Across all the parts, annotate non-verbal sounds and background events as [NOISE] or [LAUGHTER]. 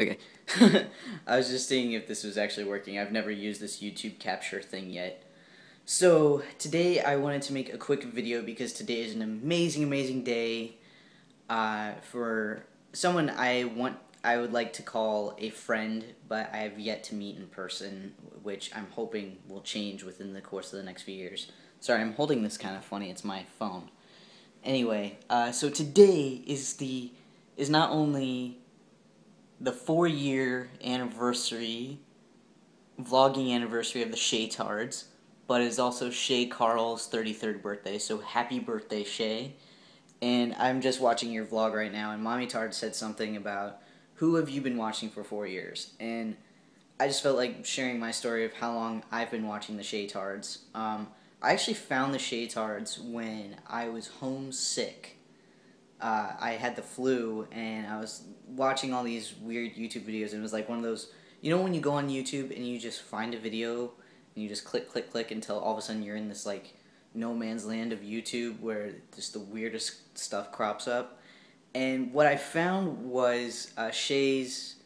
Okay. [LAUGHS] I was just seeing if this was actually working. I've never used this YouTube capture thing yet. So, today I wanted to make a quick video because today is an amazing, amazing day uh, for someone I want I would like to call a friend, but I have yet to meet in person, which I'm hoping will change within the course of the next few years. Sorry, I'm holding this kind of funny. It's my phone. Anyway, uh, so today is the is not only the four year anniversary, vlogging anniversary of the Shaytards, but it's also Shay Carl's 33rd birthday. So happy birthday, Shay. And I'm just watching your vlog right now, and Mommy Tard said something about who have you been watching for four years? And I just felt like sharing my story of how long I've been watching the Shaytards. Um, I actually found the Shaytards when I was homesick uh, I had the flu and I was watching all these weird YouTube videos and it was like one of those you know when you go on YouTube and you just find a video and you just click click click until all of a sudden you're in this like no man's land of YouTube where just the weirdest stuff crops up? And what I found was uh, Shay's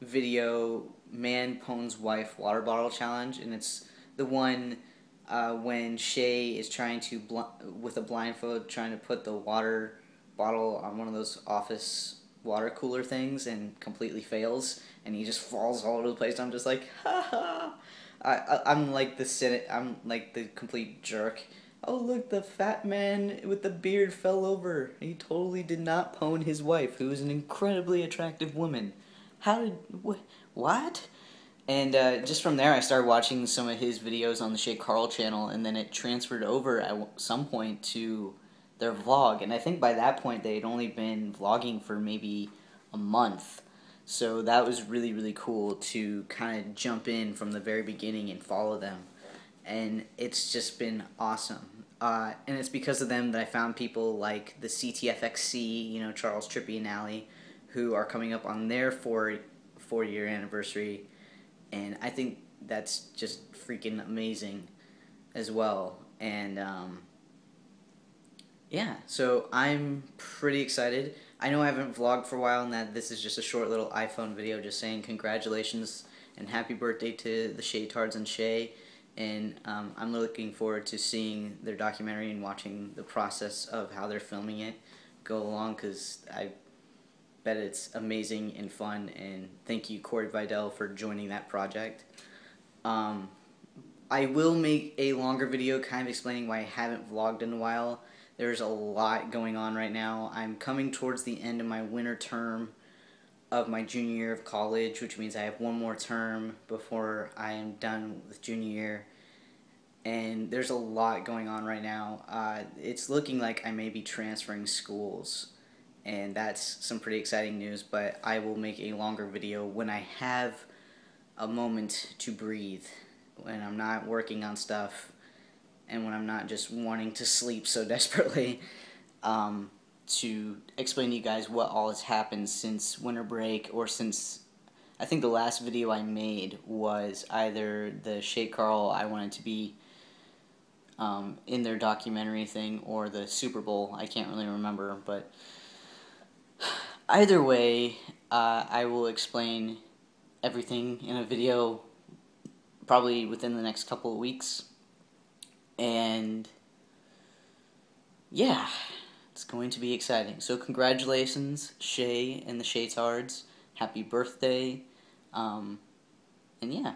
video man pwns wife water bottle challenge and it's the one uh, when Shay is trying to with a blindfold trying to put the water bottle on one of those office water cooler things and completely fails and he just falls all over the place. I'm just like, [LAUGHS] ha ha. I, I I'm like the senate. I'm like the complete jerk. Oh look, the fat man with the beard fell over. He totally did not pwn his wife, who is an incredibly attractive woman. How did wh- what? And uh, just from there, I started watching some of his videos on the Shay Carl channel, and then it transferred over at some point to their vlog, and I think by that point they had only been vlogging for maybe a month. So that was really, really cool to kind of jump in from the very beginning and follow them. And it's just been awesome. Uh, and it's because of them that I found people like the CTFXC, you know, Charles Trippy and Allie, who are coming up on their four, four year anniversary. And I think that's just freaking amazing as well. And, um, yeah, so I'm pretty excited. I know I haven't vlogged for a while and that this is just a short little iPhone video just saying congratulations and happy birthday to the Shaytards and Shay. And um, I'm looking forward to seeing their documentary and watching the process of how they're filming it go along because I bet it's amazing and fun. And thank you, Corey Vidal, for joining that project. Um, I will make a longer video kind of explaining why I haven't vlogged in a while. There's a lot going on right now. I'm coming towards the end of my winter term of my junior year of college, which means I have one more term before I am done with junior year. And there's a lot going on right now. Uh, it's looking like I may be transferring schools, and that's some pretty exciting news. But I will make a longer video when I have a moment to breathe, when I'm not working on stuff and when I'm not just wanting to sleep so [LAUGHS] desperately, um, to explain to you guys what all has happened since winter break or since I think the last video I made was either the Shay Carl I wanted to be um, in their documentary thing or the Super Bowl. I can't really remember, but [SIGHS] either way, uh, I will explain everything in a video probably within the next couple of weeks. And yeah, it's going to be exciting. So congratulations, Shay and the Shaytards. Happy birthday. Um, and yeah.